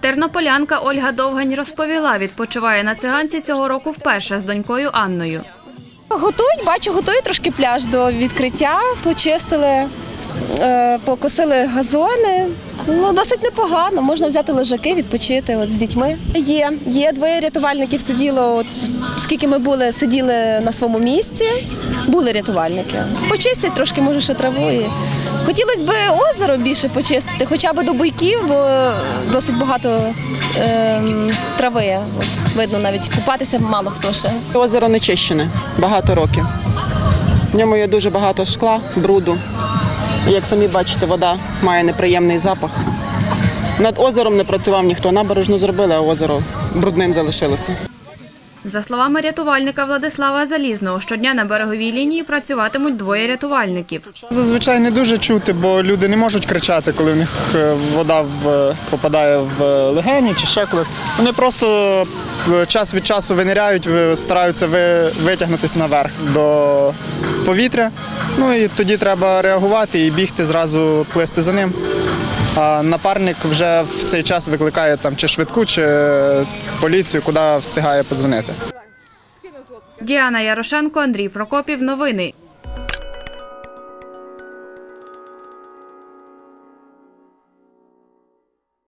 Тернополянка Ольга Довгань розповіла, відпочиває на циганці цього року вперше з донькою Анною. Готують, бачу, готують трошки пляж до відкриття, почистили, е, покосили газони. Ну, досить непогано. Можна взяти лежаки, відпочити от, з дітьми. Є, є двоє рятувальників сиділо. От скільки ми були, сиділи на своєму місці. Були рятувальники. Почистять трошки, може, ще траву. Хотілося б озеро більше почистити, хоча б до буйків, бо досить багато ем, трави. От, видно, навіть купатися мало хто ще. Озеро не чищене багато років. В ньому є дуже багато шкла, бруду. І, Як самі бачите, вода має неприємний запах. Над озером не працював ніхто. Набережну зробили, а озеро брудним залишилося. За словами рятувальника Владислава Залізного, щодня на береговій лінії працюватимуть двоє рятувальників. Зазвичай не дуже чути, бо люди не можуть кричати, коли в них е, вода в, попадає в легені чи ще кудись. Вони просто е, час від часу виниряють, стараються ви, витягнутися наверх до повітря. Ну і тоді треба реагувати і бігти зразу плисти за ним. А напарник вже в цей час викликає там чи швидку, чи поліцію, куди встигає подзвонити. Діана Ярошенко, Андрій Прокопів. Новини.